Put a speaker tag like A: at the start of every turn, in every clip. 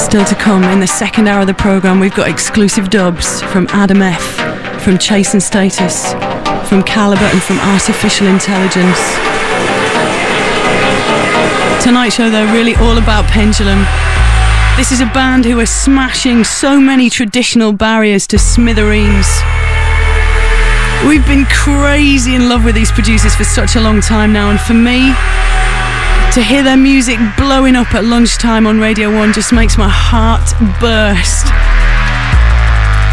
A: Still to come in the second hour of the programme, we've got exclusive dubs from Adam F, from Chase and Status, from Calibre, and from Artificial Intelligence. Tonight's show, they're really all about Pendulum. This is a band who are smashing so many traditional barriers to smithereens. We've been crazy in love with these producers for such a long time now, and for me, to hear their music blowing up at lunchtime on Radio 1 just makes my heart burst.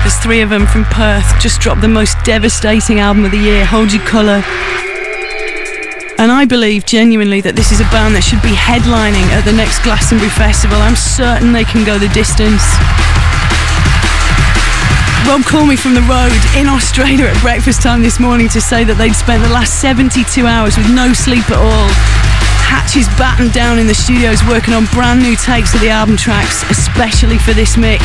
A: There's three of them from Perth, just dropped the most devastating album of the year, Hold Your Colour. And I believe genuinely that this is a band that should be headlining at the next Glastonbury Festival. I'm certain they can go the distance. Rob called me from the road in Australia at breakfast time this morning to say that they'd spent the last 72 hours with no sleep at all Hatch is battened down in the studios working on brand new takes of the album tracks, especially for this mix.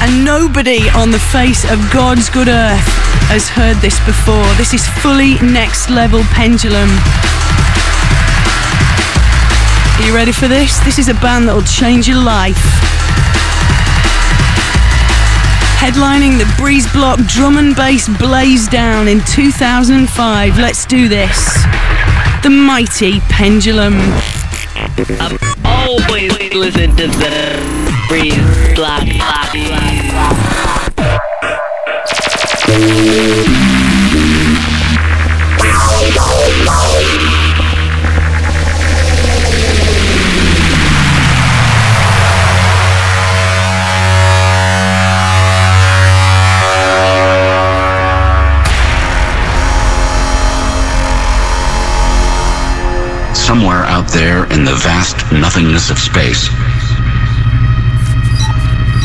A: And nobody on the face of God's good earth has heard this before. This is fully next level pendulum. Are you ready for this? This is a band that will change your life. Headlining the Breezeblock drum and bass blaze down in 2005. Let's do this the mighty pendulum.
B: I've always listened to the breeze black, black, black, black.
C: Somewhere out there in the vast nothingness of space.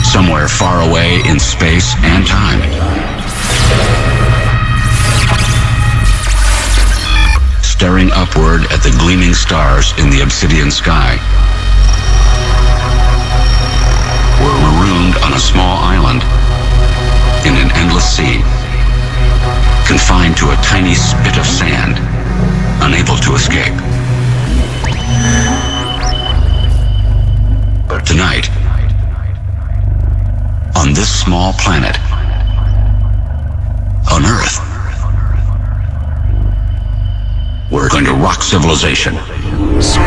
C: Somewhere far away in space and time. Staring upward at the gleaming stars in the obsidian sky. We're marooned on a small island in an endless sea, confined to a tiny spit of sand, unable to escape. Tonight, on this small planet, on Earth, we're going to rock civilization.
D: So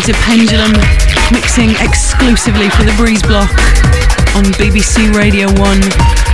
A: listening to Pendulum mixing exclusively for the Breezeblock on BBC Radio 1.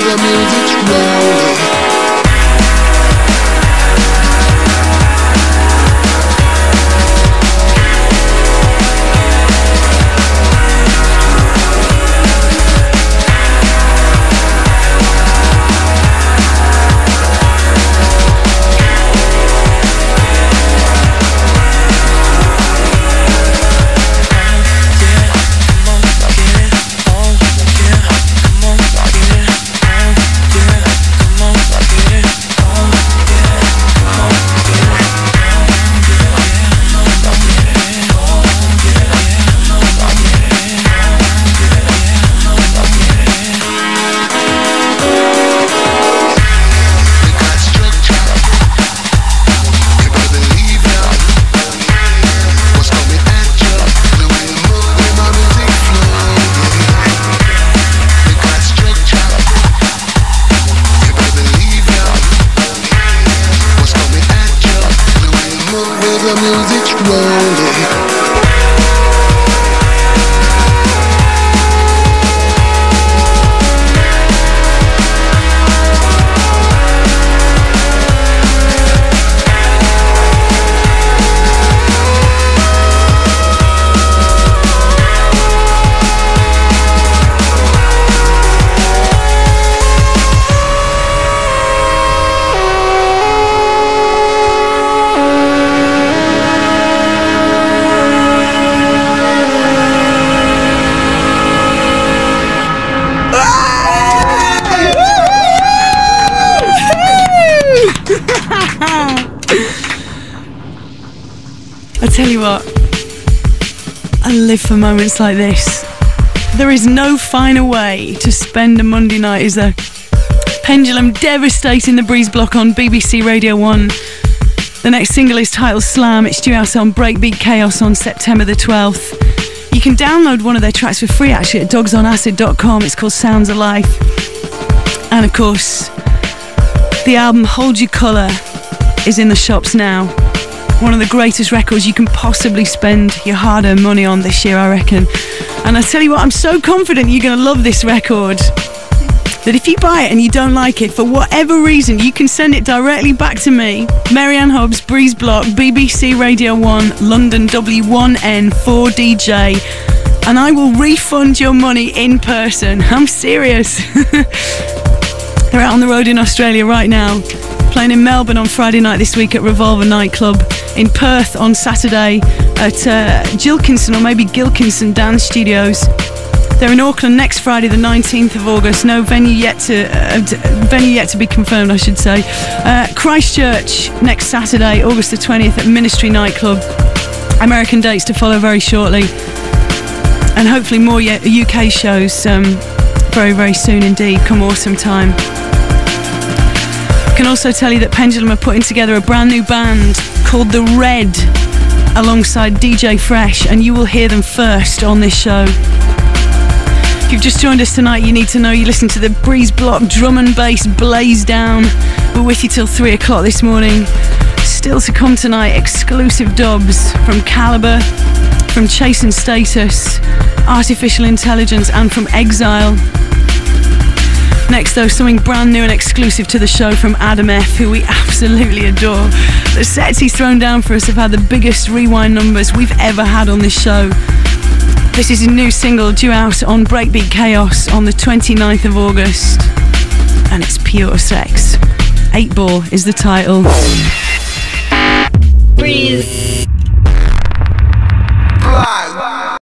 E: the
F: music
A: now tell you what, I live for moments like this. There is no finer way to spend a Monday night, is there? Pendulum devastating the Breezeblock on BBC Radio 1. The next single is titled Slam. It's due out on Breakbeat Kaos on September the 12th. You can download one of their tracks for free actually at dogsonacid.com. It's called Sounds of Life. And of course, the album Hold Your Colour is in the shops now. One of the greatest records you can possibly spend your hard earned money on this year, I reckon. And I tell you what, I'm so confident you're going to love this record that if you buy it and you don't like it for whatever reason, you can send it directly back to me, Mary Anne Hobbs, Breezeblock, BBC Radio 1, London W1N 4DJ, and I will refund your money in person. I'm serious. They're out on the road in Australia right now, playing in Melbourne on Friday night this week at Revolver Nightclub, in Perth on Saturday at uh, Gilkinson or maybe Gilkinson Dance Studios. They're in Auckland next Friday, the 19th of August. No venue yet to uh, venue yet to be confirmed, I should say. Uh, Christchurch next Saturday, August the 20th at Ministry Nightclub. American dates to follow very shortly, and hopefully more UK shows um, very very soon indeed. Come autumn time. I can also tell you that Pendulum are putting together a brand new band called The Red alongside DJ Fresh, and you will hear them first on this show. If you've just joined us tonight, you need to know you listen to the Breezeblock drum and bass blaze down. We're with you till three o'clock this morning. Still to come tonight, exclusive dubs from Calibre, from Chase and Status, Artificial Intelligence, and from Exile. Next, though, something brand new and exclusive to the show from Adam F., who we absolutely adore. The sets he's thrown down for us have had the biggest rewind numbers we've ever had on this show. This is a new single due out on Breakbeat Kaos on the 29th of August, and it's pure sex. Eight Ball is the title.
B: Breeze.
F: Fly